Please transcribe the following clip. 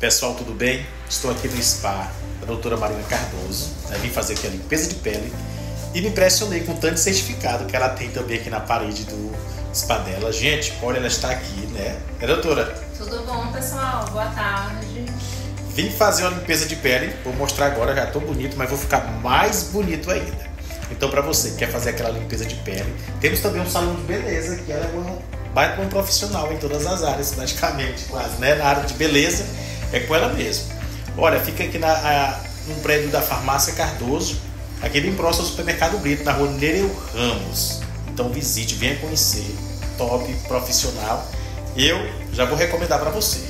Pessoal, tudo bem? Estou aqui no spa da doutora Marina Cardoso. Né? Vim fazer aqui a limpeza de pele e me impressionei com o tanto certificado que ela tem também aqui na parede do spa dela. Gente, olha, ela está aqui, né? É, doutora? Tudo bom, pessoal? Boa tarde. Vim fazer uma limpeza de pele, vou mostrar agora, já estou bonito, mas vou ficar mais bonito ainda. Então, para você que quer fazer aquela limpeza de pele, temos também um salão de beleza, que ela é uma baita um profissional em todas as áreas, praticamente, quase, né? Na área de beleza é com ela mesmo. Olha, fica aqui na, a, no prédio da Farmácia Cardoso, aqui bem próximo ao Supermercado Brito, na rua Nereu Ramos. Então visite, venha conhecer, top, profissional. Eu já vou recomendar para você.